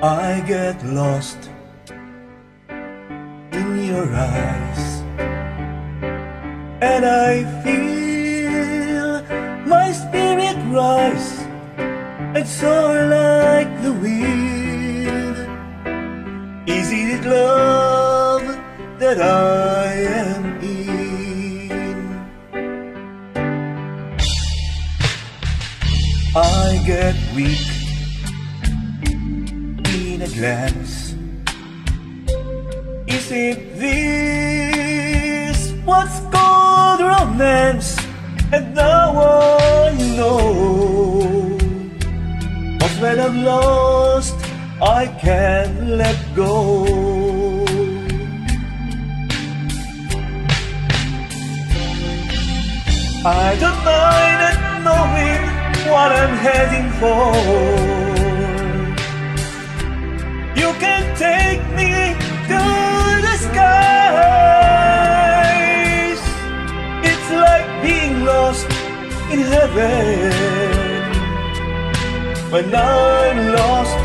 I get lost in your eyes, and I feel my spirit rise and soar like the wind. Is it love that I am in? I get weak in a glance. Is it this what's called romance? And now I know. But when I'm lost, I can't let go. I don't mind not knowing what I'm heading for. You can take me to the skies. It's like being lost in heaven. When I'm lost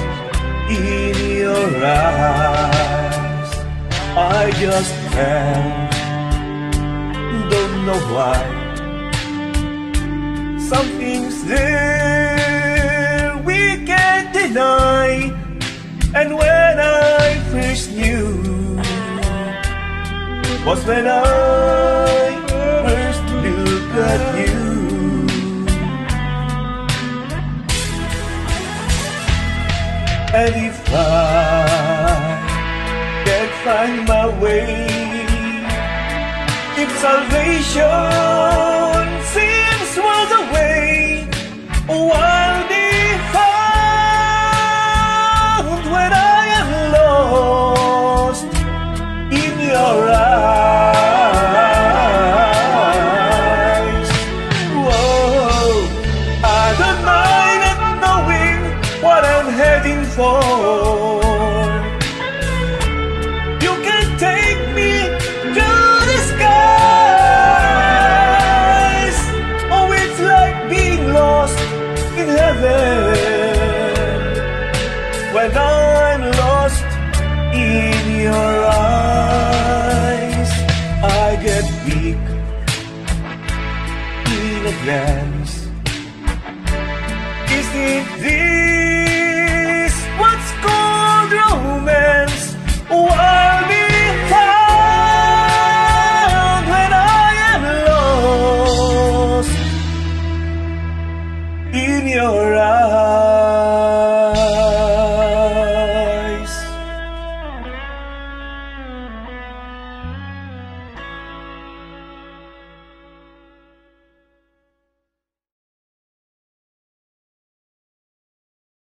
in your eyes, I just can't, don't know why. Something's there we can't deny. And when I first knew was when I first looked at you. And if I can find my way, if salvation seems miles away, oh, for. You can take me to the skies. Oh, it's like being lost in heaven. When I'm lost in your eyes, I get weak in a glance. Is it this